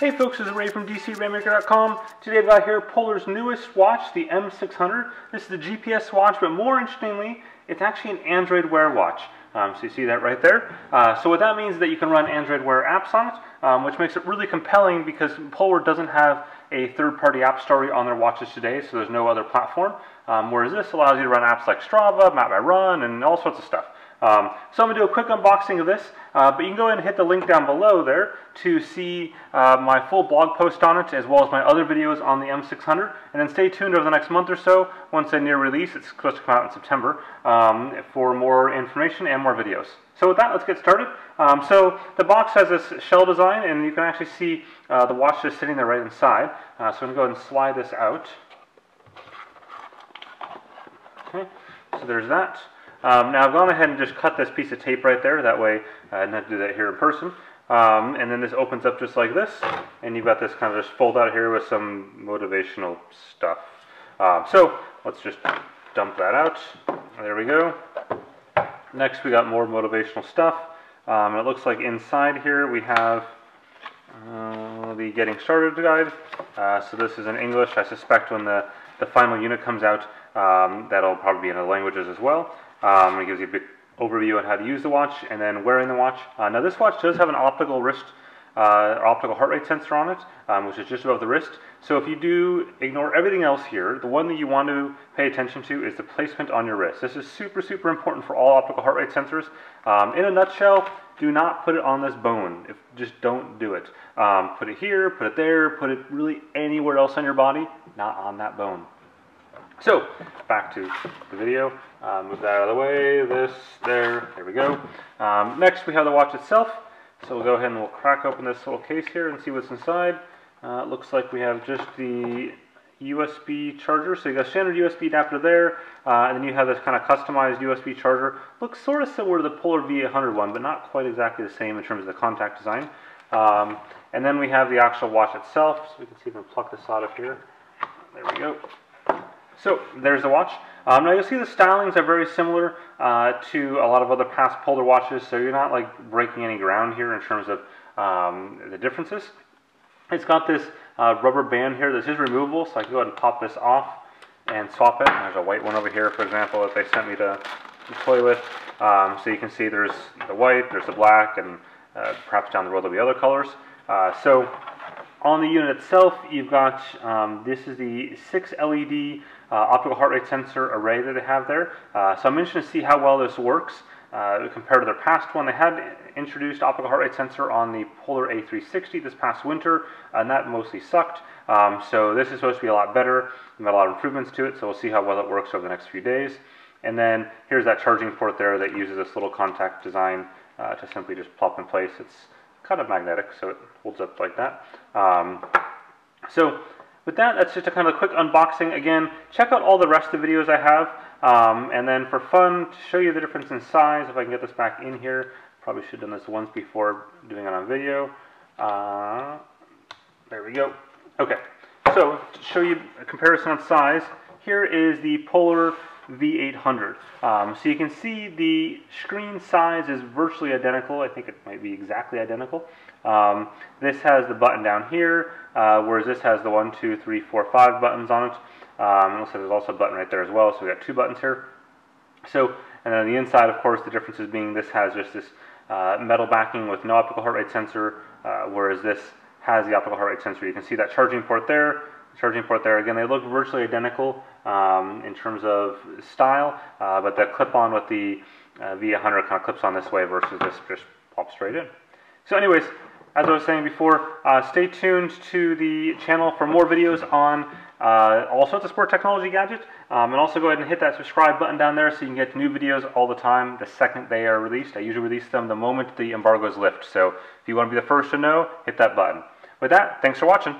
Hey folks, this is Ray from DCRainmaker.com. Today I've got here Polar's newest watch, the M600. This is the GPS watch, but more interestingly, it's actually an Android Wear watch. Um, so you see that right there. Uh, so what that means is that you can run Android Wear apps on it, um, which makes it really compelling because Polar doesn't have a third-party app store on their watches today, so there's no other platform. Um, whereas this allows you to run apps like Strava, Map My Run, and all sorts of stuff. Um, so I'm going to do a quick unboxing of this, uh, but you can go ahead and hit the link down below there to see uh, my full blog post on it, as well as my other videos on the M600. And then stay tuned over the next month or so, once they near release, it's supposed to come out in September, um, for more information and more videos. So with that, let's get started. Um, so the box has this shell design, and you can actually see uh, the watch just sitting there right inside. Uh, so I'm going to go ahead and slide this out. Okay, so there's that. Um, now I've gone ahead and just cut this piece of tape right there, that way I didn't have to do that here in person. Um, and then this opens up just like this, and you've got this kind of just fold out here with some motivational stuff. Um, so let's just dump that out. There we go. Next we got more motivational stuff. Um, it looks like inside here we have uh, the getting started guide. Uh, so this is in English. I suspect when the, the final unit comes out, um, that'll probably be in other languages as well. Um, it gives you a bit overview on how to use the watch and then wearing the watch. Uh, now this watch does have an optical wrist, uh, optical heart rate sensor on it, um, which is just above the wrist. So if you do ignore everything else here, the one that you want to pay attention to is the placement on your wrist. This is super, super important for all optical heart rate sensors. Um, in a nutshell, do not put it on this bone. If, just don't do it. Um, put it here, put it there, put it really anywhere else on your body, not on that bone. So, back to the video. Uh, move that out of the way, this, there, there we go. Um, next we have the watch itself. So we'll go ahead and we'll crack open this little case here and see what's inside. Uh, it looks like we have just the USB charger. So you got a standard USB adapter there, uh, and then you have this kind of customized USB charger. Looks sort of similar to the Polar V800 one, but not quite exactly the same in terms of the contact design. Um, and then we have the actual watch itself. So we can see if we can pluck this out of here. There we go. So there's the watch. Um, now you'll see the stylings are very similar uh, to a lot of other past Polar watches, so you're not like breaking any ground here in terms of um, the differences. It's got this uh, rubber band here. This is removable, so I can go ahead and pop this off and swap it. there's a white one over here, for example, that they sent me to, play with. Um, so you can see there's the white, there's the black, and uh, perhaps down the road there'll be other colors. Uh, so on the unit itself, you've got, um, this is the 6 LED optical heart rate sensor array that they have there. Uh, so I'm interested to see how well this works uh, compared to their past one. They had introduced optical heart rate sensor on the Polar A360 this past winter, and that mostly sucked. Um, so this is supposed to be a lot better. We've got a lot of improvements to it, so we'll see how well it works over the next few days. And then here's that charging port there that uses this little contact design uh, to simply just plop in place. It's kind of magnetic, so it holds up like that. Um, so with that, that's just a kind of a quick unboxing. Again, check out all the rest of the videos I have. Um, and then for fun, to show you the difference in size, if I can get this back in here, probably should have done this once before doing it on video. Uh, there we go. Okay, so to show you a comparison on size, here is the Polar V800. Um, so you can see the screen size is virtually identical. I think it might be exactly identical. Um, this has the button down here, uh, whereas this has the one, two, three, four, five buttons on it. Um, like there's also a button right there as well, so we got two buttons here. So, and then on the inside, of course, the differences being this has just this uh, metal backing with no optical heart rate sensor, uh, whereas this has the optical heart rate sensor. You can see that charging port there, charging port there. Again, they look virtually identical um, in terms of style, uh, but the clip-on with the uh, V100 kind of clips on this way versus this just pops straight in. So anyways, as I was saying before, uh, stay tuned to the channel for more videos on uh, all sorts of sport technology gadgets. Um, and also go ahead and hit that subscribe button down there so you can get new videos all the time the second they are released. I usually release them the moment the embargoes lift. So if you want to be the first to know, hit that button. With that, thanks for watching.